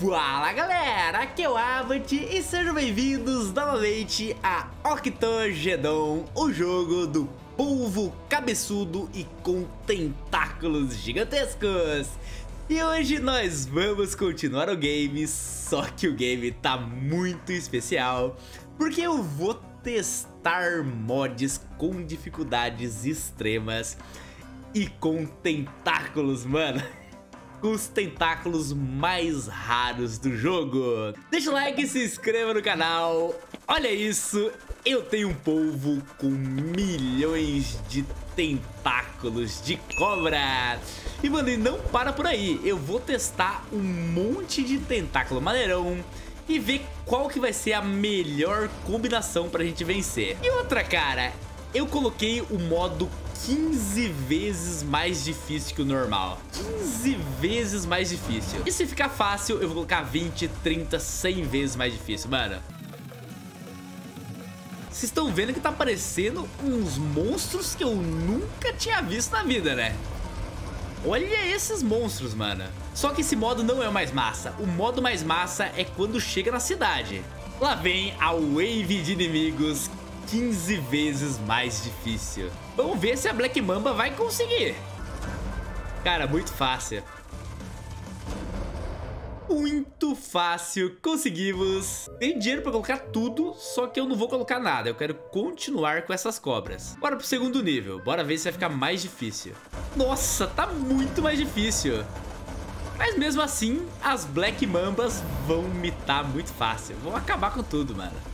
Fala galera, aqui é o Avant e sejam bem-vindos novamente a Octogedon, o jogo do polvo cabeçudo e com tentáculos gigantescos. E hoje nós vamos continuar o game, só que o game tá muito especial, porque eu vou testar mods com dificuldades extremas e com tentáculos, mano os tentáculos mais raros do jogo. Deixa o like e se inscreva no canal. Olha isso, eu tenho um polvo com milhões de tentáculos de cobra. E mano, e não para por aí, eu vou testar um monte de tentáculo maneirão e ver qual que vai ser a melhor combinação pra gente vencer. E outra, cara, eu coloquei o modo 15 vezes mais difícil que o normal. 15 vezes mais difícil. E se ficar fácil, eu vou colocar 20, 30, 100 vezes mais difícil, mano. Vocês estão vendo que tá aparecendo uns monstros que eu nunca tinha visto na vida, né? Olha esses monstros, mano. Só que esse modo não é o mais massa. O modo mais massa é quando chega na cidade. Lá vem a wave de inimigos 15 vezes mais difícil. Vamos ver se a Black Mamba vai conseguir. Cara, muito fácil. Muito fácil, conseguimos. Tem dinheiro pra colocar tudo, só que eu não vou colocar nada. Eu quero continuar com essas cobras. Bora pro segundo nível, bora ver se vai ficar mais difícil. Nossa, tá muito mais difícil. Mas mesmo assim, as Black Mambas vão mitar muito fácil. Vão acabar com tudo, mano.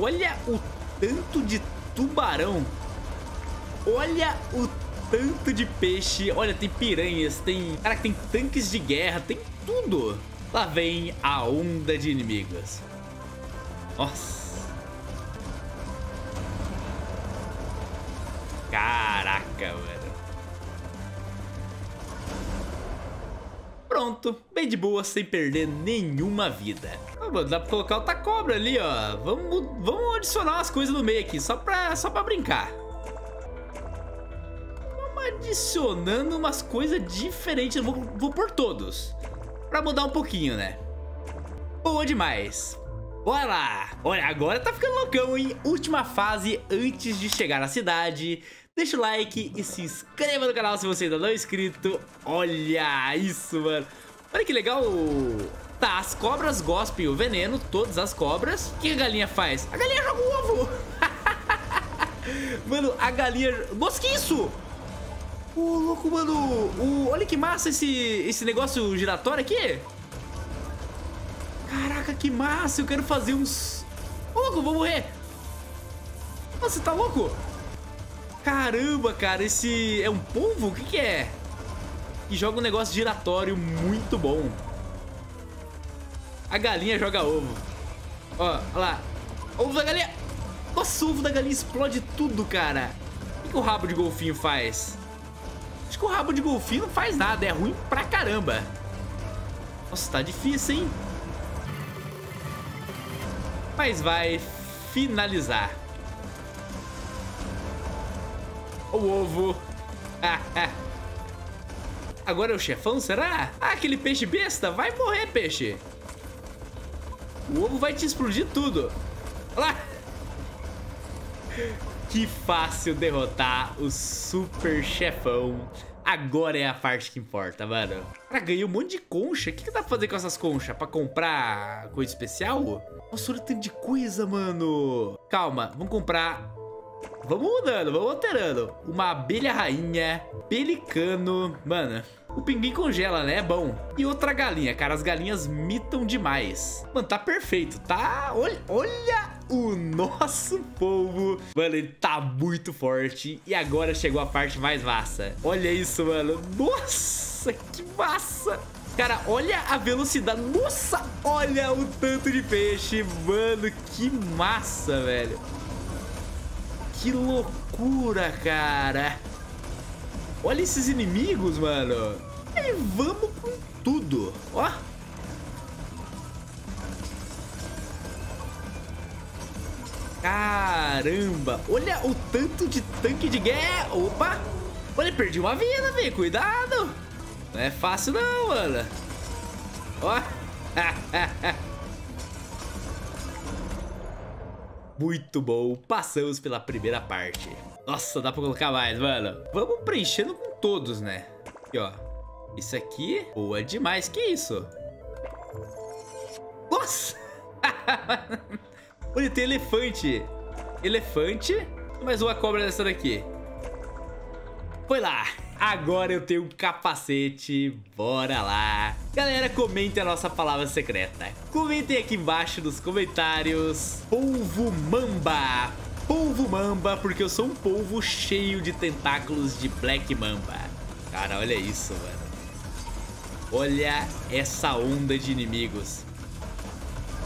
Olha o tanto de tubarão. Olha o tanto de peixe. Olha, tem piranhas, tem... Cara, tem tanques de guerra, tem tudo. Lá vem a onda de inimigos. Nossa. Caraca, mano. Pronto, bem de boa, sem perder nenhuma vida. Dá pra colocar outra cobra ali, ó. Vamos, vamos adicionar umas coisas no meio aqui, só pra, só pra brincar. Vamos adicionando umas coisas diferentes. Vou, vou por todos. Pra mudar um pouquinho, né? Boa demais. Bora lá! Olha, agora tá ficando loucão, hein? Última fase antes de chegar na cidade. Deixa o like e se inscreva no canal se você ainda não é inscrito. Olha isso, mano. Olha que legal. Tá, as cobras gospem o veneno, todas as cobras. O que a galinha faz? A galinha joga o ovo. mano, a galinha... Nossa, que? Ô, oh, louco, mano. O... Olha que massa esse, esse negócio giratório aqui. Caraca, que massa. Eu quero fazer uns... Ô, oh, louco, vou morrer. Nossa, você tá louco? Caramba, cara, esse é um polvo? O que, que é? E joga um negócio giratório muito bom. A galinha joga ovo. Ó, olha lá. Ovo da galinha. Nossa, o ovo da galinha explode tudo, cara. O que, que o rabo de golfinho faz? Acho que o rabo de golfinho não faz nada. É ruim pra caramba. Nossa, tá difícil, hein? Mas vai finalizar o ovo. Agora é o chefão, será? Ah, aquele peixe besta. Vai morrer, peixe. O ovo vai te explodir tudo. Olha lá. Que fácil derrotar o super chefão. Agora é a parte que importa, mano. Cara, ganhei um monte de concha. O que, que dá pra fazer com essas conchas? Pra comprar coisa especial? Nossa, olha tanto de coisa, mano. Calma, vamos comprar Vamos mudando, vamos alterando. Uma abelha rainha, pelicano. Mano, o pinguim congela, né? É bom. E outra galinha, cara. As galinhas mitam demais. Mano, tá perfeito, tá? Olha, olha o nosso povo. Mano, ele tá muito forte. E agora chegou a parte mais massa. Olha isso, mano. Nossa, que massa. Cara, olha a velocidade. Nossa, olha o tanto de peixe. Mano, que massa, velho. Que loucura, cara. Olha esses inimigos, mano. E vamos com tudo. Ó. Caramba. Olha o tanto de tanque de guerra. Opa. Olha, perdi uma vida, velho. Cuidado. Não é fácil não, mano. Ó. Muito bom, passamos pela primeira parte. Nossa, dá pra colocar mais, mano. Vamos preenchendo com todos, né? Aqui, ó. Isso aqui, boa demais. Que isso? Nossa! Olha, tem elefante. Elefante. Mais uma cobra dessa daqui. Foi lá. Agora eu tenho um capacete, bora lá. Galera, comentem a nossa palavra secreta. Comentem aqui embaixo nos comentários. Polvo Mamba. Polvo Mamba, porque eu sou um polvo cheio de tentáculos de Black Mamba. Cara, olha isso, mano. Olha essa onda de inimigos.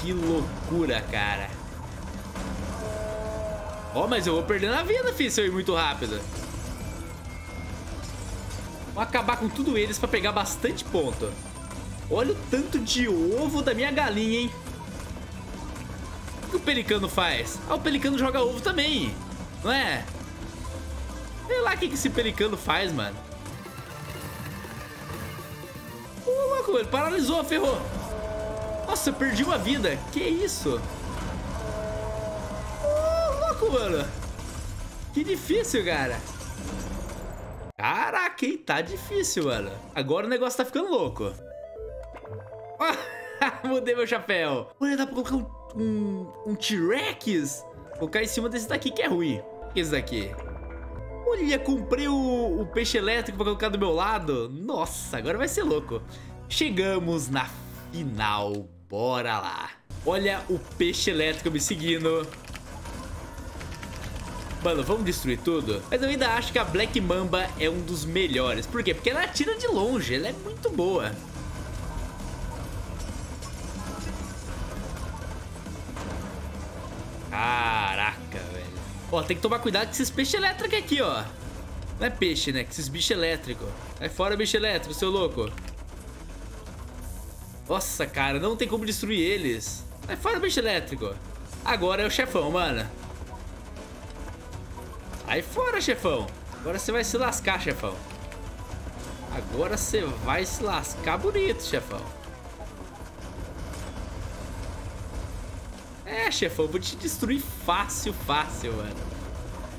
Que loucura, cara. Ó, oh, mas eu vou perdendo a vida, filho, se eu ir muito rápido. Vou acabar com tudo eles pra pegar bastante ponto. Olha o tanto de ovo da minha galinha, hein? O que o pelicano faz? Ah, o pelicano joga ovo também, não é? Sei lá o que, esse pelicano faz, mano. Ô, louco, ele paralisou, ferrou. Nossa, eu perdi uma vida. Que isso? Ô, louco, mano. Que difícil, cara. Caraca, hein? Tá difícil, mano. Agora o negócio tá ficando louco. Mudei meu chapéu. Olha, dá pra colocar um, um, um T-Rex? Colocar em cima desse daqui que é ruim. É esse daqui? Olha, comprei o, o, peixe elétrico pra colocar do meu lado. Nossa, agora vai ser louco. Chegamos na final. Bora lá. Olha o peixe elétrico me seguindo. Mano, vamos destruir tudo? Mas eu ainda acho que a Black Mamba é um dos melhores. Por quê? Porque ela atira de longe, ela é muito boa. Caraca, velho. Ó, tem que tomar cuidado com esses peixes elétricos aqui, ó. Não é peixe, né? Com esses bichos elétricos. Sai fora, bicho elétrico, seu louco. Nossa, cara, não tem como destruir eles. Sai fora, bicho elétrico. Agora é o chefão, mano. Sai fora, chefão. Agora você vai se lascar, chefão. Agora você vai se lascar bonito, chefão. É, chefão, vou te destruir fácil, fácil, mano.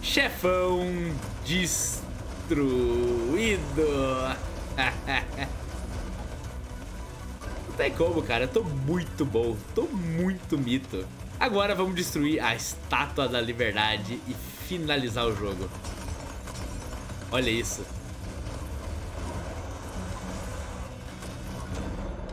Chefão destruído. Não tem como, cara. Eu tô muito bom. Tô muito mito. Agora vamos destruir a Estátua da Liberdade e finalizar o jogo. Olha isso.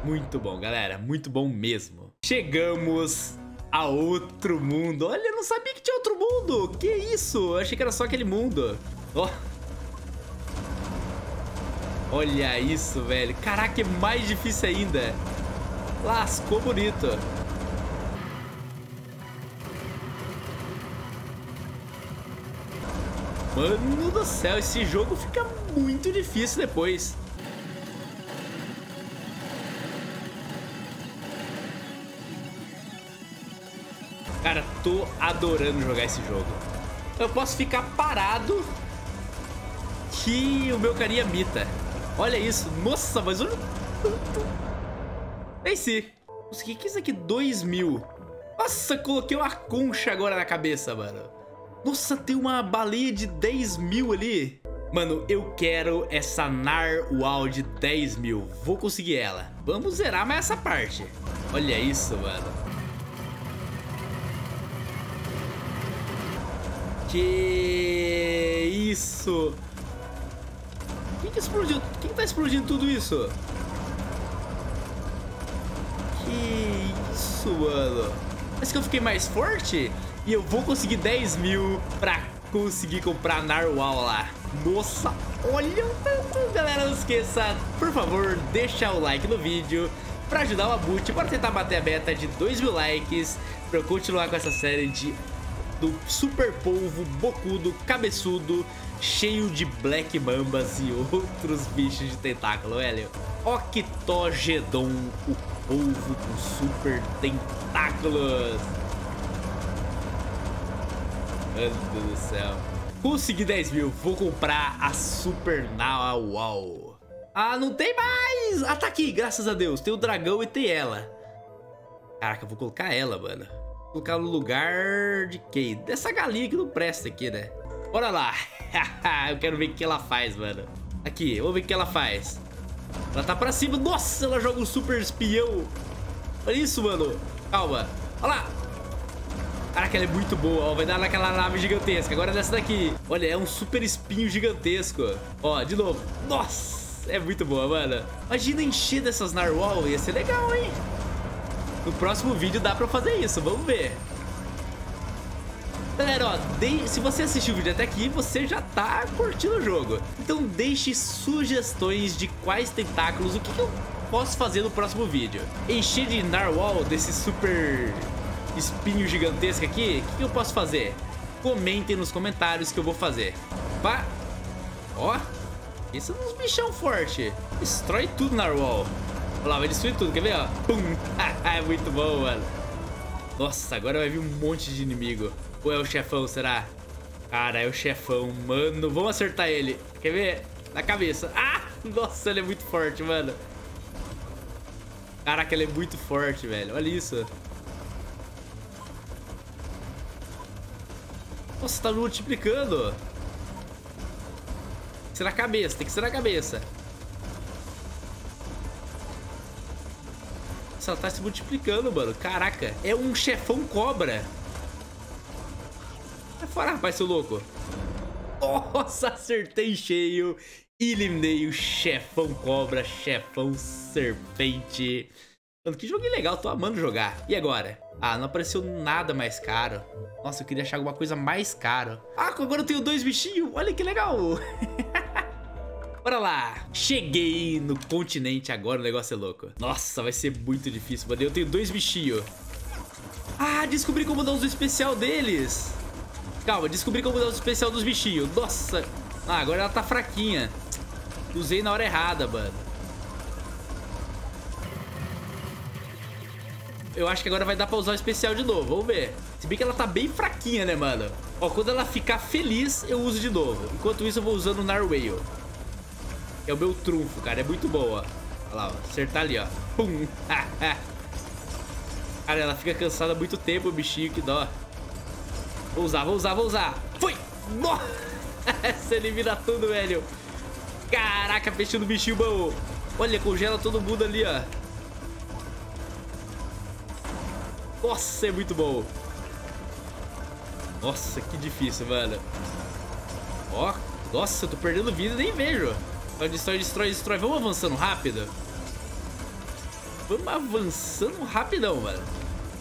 Muito bom, galera. Muito bom mesmo. Chegamos a outro mundo. Olha, eu não sabia que tinha outro mundo. Que isso? Eu achei que era só aquele mundo. Oh. Olha isso, velho. Caraca, é mais difícil ainda. Lascou bonito. Mano do céu, esse jogo fica muito difícil depois. Cara, tô adorando jogar esse jogo. Eu posso ficar parado que o meu carinha mita. Olha isso. Nossa, mas olha tanto. Nem se. O que é isso aqui? 2 mil. Nossa, coloquei uma concha agora na cabeça, mano. Nossa, tem uma baleia de 10 mil ali. Mano, eu quero essa Narwhal de 10 mil. Vou conseguir ela. Vamos zerar mais essa parte. Olha isso, mano. Que isso? Quem que explodiu? Quem tá explodindo tudo isso? Que isso, mano? Parece que eu fiquei mais forte? E eu vou conseguir 10 mil pra conseguir comprar Narwhal lá. Nossa, olha o tanto, galera. Não esqueça, por favor, deixa o like no vídeo pra ajudar o Abut para tentar bater a meta de 2 mil likes pra eu continuar com essa série de do super polvo, bocudo, cabeçudo, cheio de black mambas e outros bichos de tentáculo, velho. Octogedon, o polvo com super tentáculos. Meu Deus do céu. Consegui 10 mil, vou comprar a Super Now Ah, não tem mais! Ah, tá aqui, graças a Deus. Tem o dragão e tem ela. Caraca, eu vou colocar ela, mano. Vou colocar no lugar de quem? Dessa galinha que não presta aqui, né? Bora lá. eu quero ver o que ela faz, mano. Aqui, vamos ver o que ela faz. Ela tá pra cima. Nossa, ela joga um super espião. Olha isso, mano. Calma. Olha lá. Caraca, ela é muito boa, ó. Vai dar naquela nave gigantesca. Agora nessa daqui. Olha, é um super espinho gigantesco. Ó, de novo. Nossa. É muito boa, mano. Imagina encher dessas narwhal, ia ser legal, hein? No próximo vídeo dá pra fazer isso, vamos ver. Galera, ó, de... se você assistiu o vídeo até aqui, você já tá curtindo o jogo. Então deixe sugestões de quais tentáculos, o que, que eu posso fazer no próximo vídeo. Encher de narwhal, desse super espinho gigantesco aqui, o que, eu posso fazer? Comentem nos comentários que eu vou fazer. Pá! Ó, isso é uns bichão forte. Destrói tudo, Narwhal. Olha lá, vai destruir tudo, quer ver, ó? Pum! é muito bom, mano. Nossa, agora vai vir um monte de inimigo. Ou é o chefão, será? Cara, é o chefão, mano. Vamos acertar ele. Quer ver? Na cabeça. Ah! Nossa, ele é muito forte, mano. Caraca, ele é muito forte, velho. Olha isso. Nossa, tá multiplicando ser na cabeça, tem que ser na cabeça. Nossa, ela tá se multiplicando, mano. Caraca, é um chefão cobra. Vai fora, rapaz, seu louco. Nossa, acertei cheio. Eliminei o chefão cobra, chefão serpente. Mano, que jogo legal, tô amando jogar. E agora? Ah, não apareceu nada mais caro. Nossa, eu queria achar alguma coisa mais caro. Ah, agora eu tenho dois bichinhos. Olha que legal. Bora lá. Cheguei no continente agora, o negócio é louco. Nossa, vai ser muito difícil, mano. Eu tenho dois bichinhos. Ah, descobri como dar uso especial deles. Calma, descobri como dar uso especial dos bichinhos. Nossa. Ah, agora ela tá fraquinha. Usei na hora errada, mano. Eu acho que agora vai dar pra usar o especial de novo. Vamos ver. Se bem que ela tá bem fraquinha, né, mano? Ó, quando ela ficar feliz, eu uso de novo. Enquanto isso, eu vou usando o Narwhale. É o meu trunfo, cara. É muito boa. Olha lá, ó. Acertar ali, ó. Pum. cara, ela fica cansada há muito tempo, o bichinho, que dó. Vou usar, vou usar, vou usar. Foi! Nossa! Essa elimina tudo, velho. Caraca, fechando o bichinho bom. Olha, congela todo mundo ali, ó. Nossa, é muito bom. Nossa, que difícil, mano. Ó, nossa, eu tô perdendo vida e nem vejo. Destrói, destrói, destrói. Vamos avançando rápido. Vamos avançando rapidão, mano.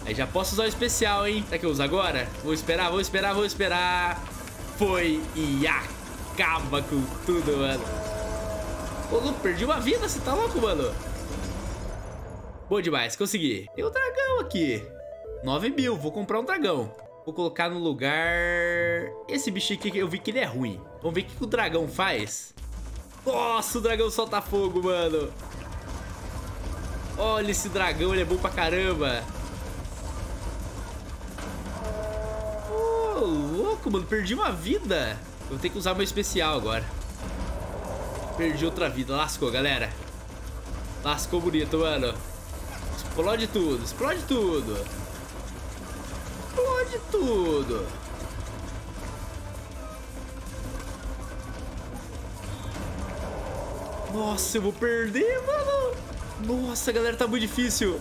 Aí já posso usar o especial, hein? Será que eu uso agora? Vou esperar, vou esperar, vou esperar. Foi e acaba com tudo, mano. Ô, perdi uma vida, você tá louco, mano? Boa demais, consegui. Tem um dragão aqui. 9 mil, vou comprar um dragão. Vou colocar no lugar... Esse bichinho aqui, eu vi que ele é ruim. Vamos ver o que o dragão faz. Nossa, o dragão solta fogo, mano. Olha esse dragão, ele é bom pra caramba. Oh, louco, mano. Perdi uma vida. Vou ter que usar meu especial agora. Perdi outra vida. Lascou, galera. Lascou bonito, mano. Explode tudo, explode tudo. Explode tudo. Nossa, eu vou perder, mano. Nossa, galera, tá muito difícil.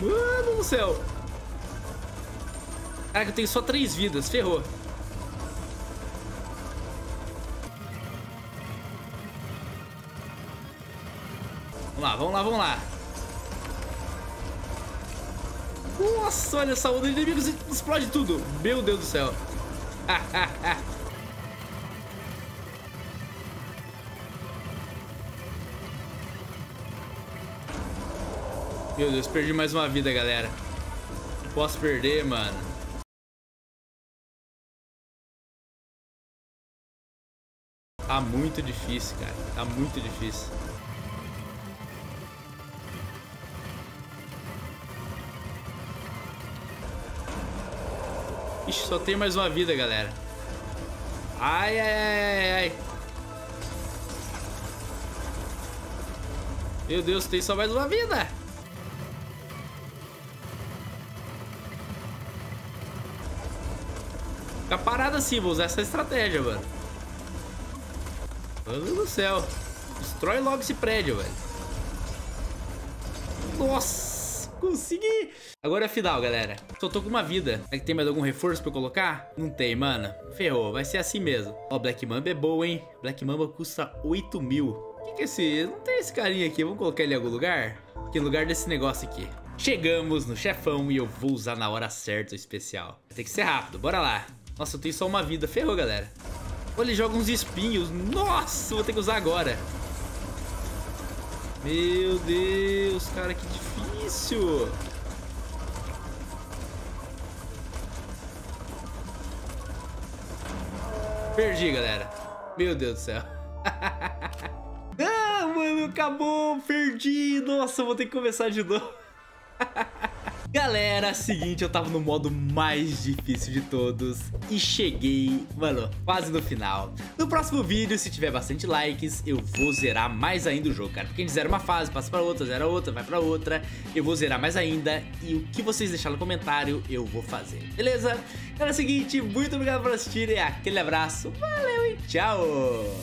Mano do céu. Caraca, eu tenho só três vidas. Ferrou. Vamos lá, vamos lá, vamos lá. Nossa, olha essa onda de inimigos explode tudo. Meu Deus do céu. Meu Deus, perdi mais uma vida, galera. Não posso perder, mano. Tá muito difícil, cara. Tá muito difícil. Ixi, só tem mais uma vida, galera. Ai, ai, ai, ai. Meu Deus, tem só mais uma vida. Fica parado assim, vou usar essa estratégia, mano. Mano do céu. Destrói logo esse prédio, velho. Nossa, consegui. Agora é final, galera. Só tô com uma vida. Será que tem mais algum reforço pra eu colocar? Não tem, mano. Ferrou, vai ser assim mesmo. Ó, Black Mamba é boa, hein? Black Mamba custa 8 mil. O que, que é esse... Não tem esse carinha aqui. Vamos colocar ele em algum lugar? Que lugar desse negócio aqui. Chegamos no chefão e eu vou usar na hora certa o especial. Tem que ser rápido, bora lá. Nossa, eu tenho só uma vida. Ferrou, galera. Olha, ele joga uns espinhos. Nossa, vou ter que usar agora. Meu Deus, cara, que difícil. Perdi, galera. Meu Deus do céu. ah, mano, acabou. Perdi. Nossa, vou ter que começar de novo. Galera, seguinte, eu tava no modo mais difícil de todos e cheguei, mano, quase no final. No próximo vídeo, se tiver bastante likes, eu vou zerar mais ainda o jogo, cara. Porque a gente zera uma fase, passa pra outra, zera outra, vai pra outra. Eu vou zerar mais ainda e o que vocês deixarem no comentário, eu vou fazer, beleza? O seguinte, muito obrigado por assistirem, aquele abraço, valeu e tchau!